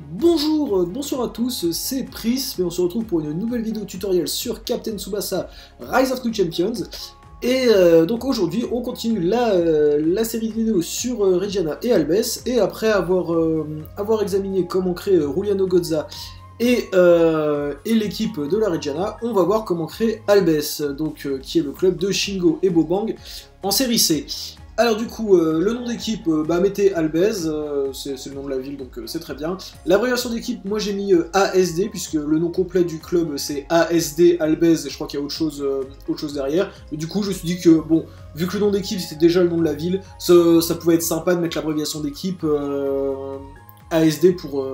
Bonjour, euh, bonsoir à tous, c'est Pris, et on se retrouve pour une nouvelle vidéo tutoriel sur Captain Tsubasa Rise of the Champions. Et euh, donc aujourd'hui, on continue la, euh, série de vidéos sur Reggiana et Albes, et après avoir, examiné comment créer Ruliano Gozza et, l'équipe de la Reggiana, on va voir comment créer Albes, donc, qui est le club de Shingo et Bobang en série C. Alors du coup, euh, le nom d'équipe, euh, bah mettez Albez, euh, c'est le nom de la ville, donc c'est très bien. L'abréviation d'équipe, moi j'ai mis ASD, puisque le nom complet du club c'est ASD Albez, et je crois qu'il y a autre chose, derrière. Mais du coup, je me suis dit que, bon, vu que le nom d'équipe c'était déjà le nom de la ville, ça, pouvait être sympa de mettre l'abréviation d'équipe ASD pour,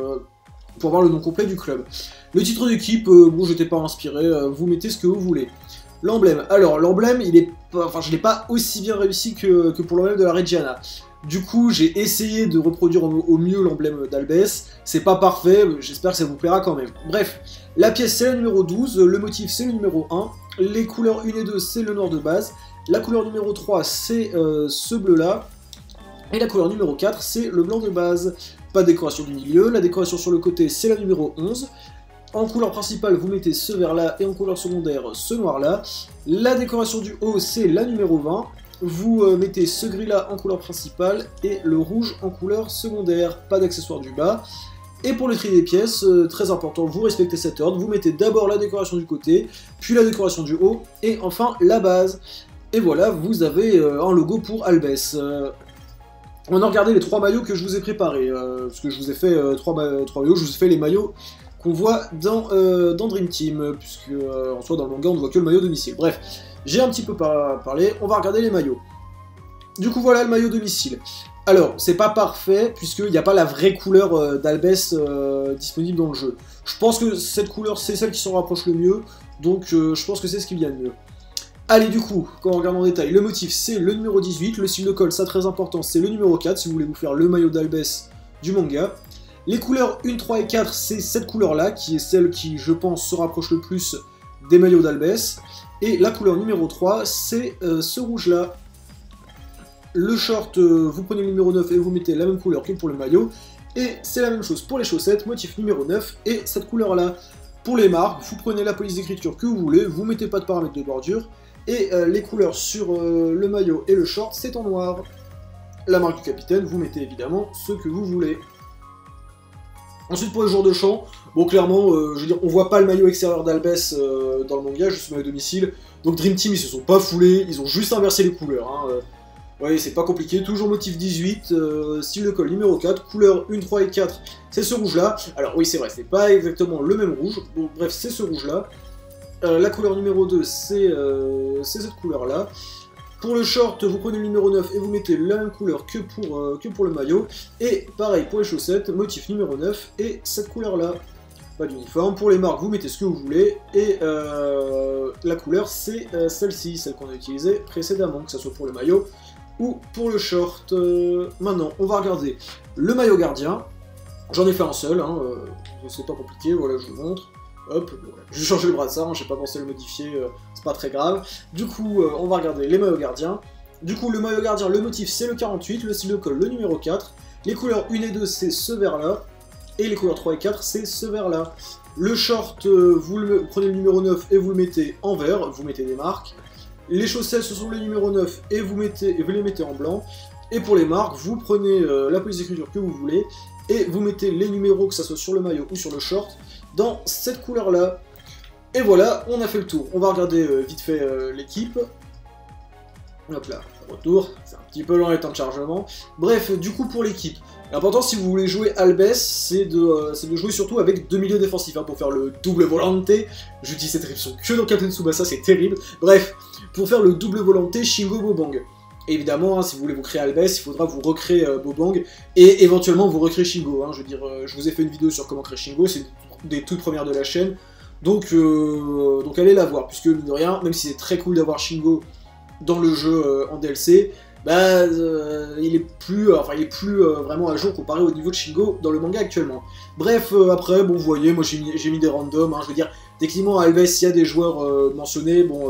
pour avoir le nom complet du club. Le titre d'équipe, bon, j'étais pas inspiré, vous mettez ce que vous voulez. L'emblème. Alors, l'emblème, il est pas, enfin, je l'ai pas aussi bien réussi que, pour l'emblème de la Reggiana. Du coup, j'ai essayé de reproduire au, mieux l'emblème d'Albès. C'est pas parfait, j'espère que ça vous plaira quand même. Bref, la pièce c'est la numéro 12, le motif c'est le numéro 1, les couleurs 1 et 2 c'est le noir de base, la couleur numéro 3 c'est euh, ce bleu là, et la couleur numéro 4 c'est le blanc de base. Pas de décoration du milieu, la décoration sur le côté c'est la numéro 11, en couleur principale, vous mettez ce vert-là, et en couleur secondaire, ce noir-là. La décoration du haut, c'est la numéro 20. Vous euh, mettez ce gris-là en couleur principale, et le rouge en couleur secondaire. Pas d'accessoires du bas. Et pour le tri des pièces, euh, très important, vous respectez cet ordre. Vous mettez d'abord la décoration du côté, puis la décoration du haut, et enfin la base. Et voilà, vous avez euh, un logo pour Albès. on a regardé les trois maillots que je vous ai préparés, parce que je vous ai fait maillots, je vous ai fait les maillots qu'on voit dans, euh, dans, Dream Team, puisque euh, en soi dans le manga on ne voit que le maillot domicile. Bref, j'ai un petit peu parlé, on va regarder les maillots. Du coup voilà le maillot domicile. Alors, c'est pas parfait, puisqu'il n'y a pas la vraie couleur euh, d'Albès disponible dans le jeu. Je pense que cette couleur, c'est celle qui s'en rapproche le mieux, donc je pense que c'est ce qui vient de mieux. Allez, du coup, quand on regarde en détail, le motif, c'est le numéro 18, le style de colle, ça très important, c'est le numéro 4, si vous voulez vous faire le maillot d'Albès du manga. Les couleurs 1, 3 et 4, c'est cette couleur-là, qui est celle qui, je pense, se rapproche le plus des maillots d'Albès. Et la couleur numéro 3, c'est euh, ce rouge-là. Le short, euh, vous prenez le numéro 9 et vous mettez la même couleur que pour le maillot. Et c'est la même chose pour les chaussettes, motif numéro 9 et cette couleur-là. Pour les marques, vous prenez la police d'écriture que vous voulez, vous mettez pas de paramètres de bordure. Et euh, les couleurs sur le maillot et le short, c'est en noir. La marque du capitaine, vous mettez évidemment ce que vous voulez. Ensuite, pour les jours de champ, bon, clairement, euh, je veux dire, on voit pas le maillot extérieur d'Albès euh, dans le manga, juste le maillot domicile. Donc Dream Team, ils se sont pas foulés, ils ont juste inversé les couleurs. Hein. Euh. Ouais, c'est pas compliqué, toujours motif 18, style de colle numéro 4, couleur 1, 3 et 4, c'est ce rouge-là. Alors oui, c'est vrai, c'est pas exactement le même rouge, bref, c'est ce rouge-là. la couleur numéro 2, c'est cette couleur-là. Pour le short, vous prenez le numéro 9 et vous mettez la même couleur que pour, euh, que pour le maillot. Et pareil pour les chaussettes, motif numéro 9 et cette couleur-là. Pas d'uniforme. Pour les marques, vous mettez ce que vous voulez. Et euh, la couleur, c'est euh, celle-ci, celle, qu'on a utilisée précédemment, que ce soit pour le maillot ou pour le short. maintenant, on va regarder le maillot gardien. J'en ai fait un seul, hein, c'est pas compliqué, voilà, je vous montre. Hop, j'ai changé le brassard, hein, j'ai pas pensé le modifier, euh, c'est pas très grave. Du coup, euh, on va regarder les maillots gardiens. Du coup, le maillot gardien, le motif c'est le 48, le style de colle le numéro 4. Les couleurs 1 et 2 c'est ce vert là. Et les couleurs 3 et 4 c'est ce vert là. Le short, euh, vous, prenez le numéro 9 et vous le mettez en vert, vous mettez des marques. Les chaussettes, ce sont les numéros 9 et vous, mettez, et vous les mettez en blanc. Et pour les marques, vous prenez la police d'écriture que vous voulez et vous mettez les numéros, que ce soit sur le maillot ou sur le short, dans cette couleur-là. Et voilà, on a fait le tour. On va regarder euh, vite fait euh, l'équipe. Hop là, retour. C'est un petit peu lent les temps de chargement. Bref, du coup pour l'équipe. L'important si vous voulez jouer Albès, c'est de, euh, de, jouer surtout avec deux milieux défensifs hein, pour faire le double volonté. J'utilise cette réflexion que dans Captain Tsubasa, c'est terrible. Bref, pour faire le double volonté Shingo Bobang évidemment, hein, si vous voulez vous créer Albès, il faudra vous recréer euh, Bobang et éventuellement vous recréer Shingo. Hein. je veux dire, euh, je vous ai fait une vidéo sur comment créer Shingo, des toutes premières de la chaîne. Donc, euh, donc allez la voir, puisque mine de rien, même si c'est très cool d'avoir Shingo dans le jeu en DLC, bah, il est plus, enfin, il est plus vraiment à jour comparé au niveau de Shingo dans le manga actuellement. Bref, après, bon, vous voyez, moi j'ai mis, des randoms, hein, je veux dire, techniquement, à Alves, il y a des joueurs mentionnés, bon,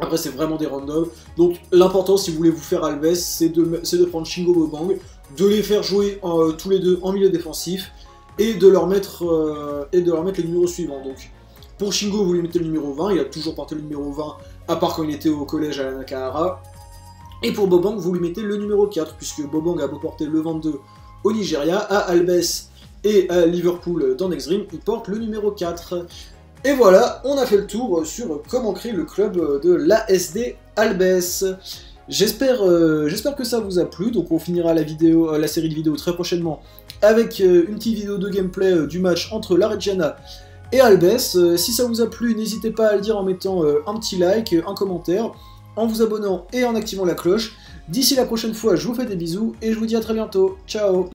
après, c'est vraiment des randoms. Donc, l'important, si vous voulez vous faire Alves, c'est de, de, prendre Shingo Bobang, de les faire jouer euh, tous les deux en milieu défensif, et de leur mettre, euh, et de les numéros suivants. Donc, pour Shingo, vous lui mettez le numéro 20, il a toujours porté le numéro 20, à part quand il était au collège à la Nakahara. Et pour Bobang, vous lui mettez le numéro 4, puisque Bobang a beau porter le 22 au Nigeria, à Albès et à Liverpool dans Next il porte le numéro 4. Et voilà, on a fait le tour sur comment créer le club de l'ASD Albès. J'espère euh, j'espère que ça vous a plu, donc on finira la, vidéo, euh, la série de vidéos très prochainement avec euh, une petite vidéo de gameplay du match entre la Reggiana et Albès. si ça vous a plu, n'hésitez pas à le dire en mettant un petit like, un commentaire, en vous abonnant et en activant la cloche. D'ici la prochaine fois, je vous fais des bisous et je vous dis à très bientôt. Ciao